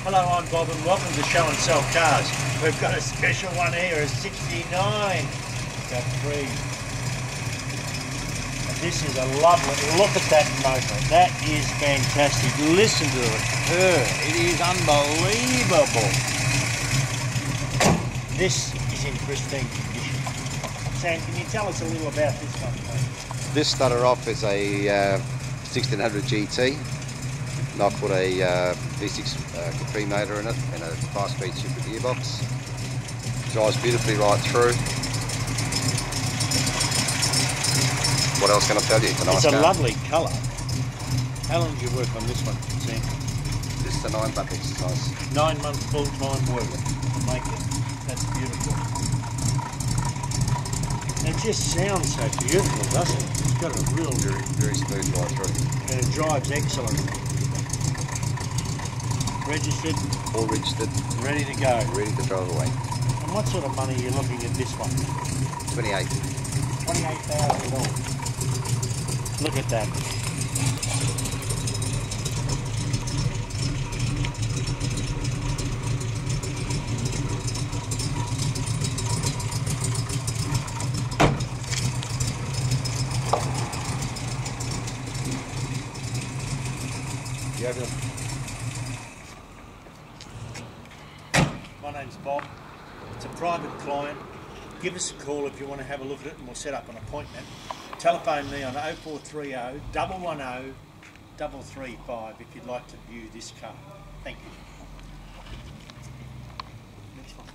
Hello, I'm Bob and welcome to Show and Sell Cars. We've got a special one here, a 69 Capri. And this is a lovely, look at that motor. That is fantastic. Listen to it. It is unbelievable. This is in pristine condition. Sam, can you tell us a little about this one, please? This started off as a uh, 1600 GT. And I put a uh, V6 uh, Capri motor in it and a 5-speed super gearbox. Drives beautifully right through. What else can I tell you? It's a nice it's a car. lovely colour. How long did you work on this one, Sam? This is a nine buck exercise. Nine months full-time work to make it. That's beautiful. It just sounds so beautiful, doesn't it? It's got a real, Very, very smooth right through. and it drives excellent. Registered, All registered, ready to go. ready to drive away. And what sort of money are you looking at this one? 28. Twenty-eight thousand dollars. Look at that. You My name's Bob. It's a private client. Give us a call if you want to have a look at it and we'll set up an appointment. Telephone me on 0430 110 335 if you'd like to view this car. Thank you. Next one.